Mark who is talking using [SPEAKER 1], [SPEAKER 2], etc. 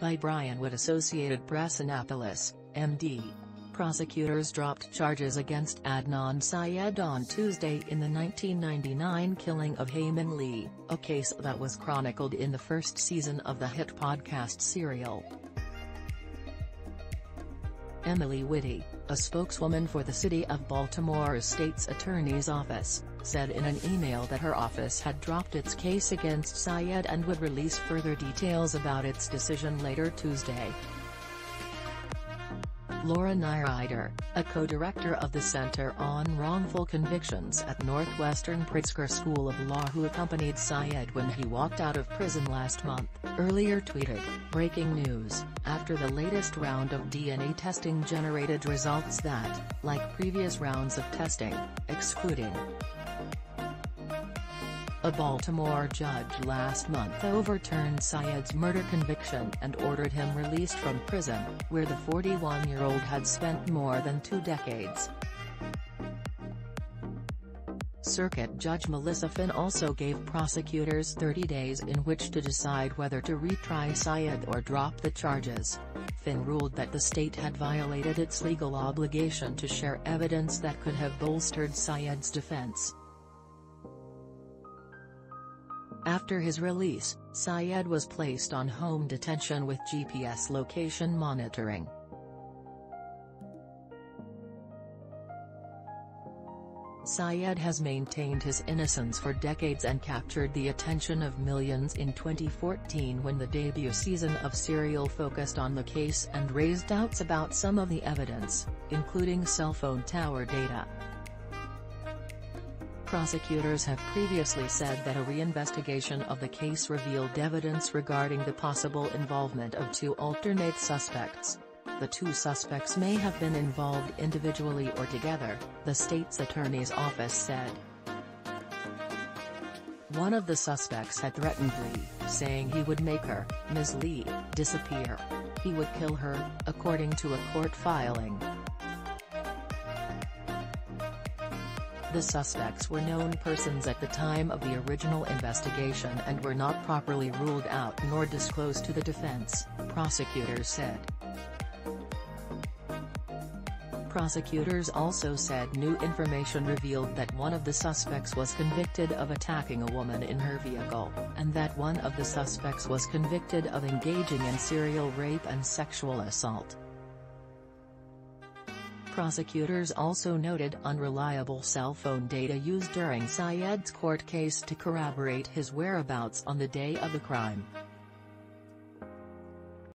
[SPEAKER 1] by Brian Wood Associated Press Annapolis, MD. Prosecutors dropped charges against Adnan Syed on Tuesday in the 1999 killing of Hae Min Lee, a case that was chronicled in the first season of the hit podcast serial. Emily Witty, a spokeswoman for the City of Baltimore State's Attorney's Office, said in an email that her office had dropped its case against Syed and would release further details about its decision later Tuesday. Laura Nirider, a co-director of the Center on Wrongful Convictions at Northwestern Pritzker School of Law who accompanied Syed when he walked out of prison last month, earlier tweeted, breaking news, after the latest round of DNA testing generated results that, like previous rounds of testing, excluding a Baltimore judge last month overturned Syed's murder conviction and ordered him released from prison, where the 41-year-old had spent more than two decades. Circuit Judge Melissa Phinn also gave prosecutors 30 days in which to decide whether to retry Syed or drop the charges. Phinn ruled that the state had violated its legal obligation to share evidence that could have bolstered Syed's defense. After his release, Syed was placed on home detention with GPS location monitoring. Syed has maintained his innocence for decades and captured the attention of millions in 2014 when the debut season of Serial focused on the case and raised doubts about some of the evidence, including cell phone tower data. Prosecutors have previously said that a reinvestigation of the case revealed evidence regarding the possible involvement of two alternate suspects. The two suspects may have been involved individually or together, the state's attorney's office said. One of the suspects had threatened Lee, saying he would make her, Ms. Lee, disappear. He would kill her, according to a court filing. The suspects were known persons at the time of the original investigation and were not properly ruled out nor disclosed to the defense, prosecutors said. Prosecutors also said new information revealed that one of the suspects was convicted of attacking a woman in her vehicle, and that one of the suspects was convicted of engaging in serial rape and sexual assault. Prosecutors also noted unreliable cell phone data used during Syed's court case to corroborate his whereabouts on the day of the crime.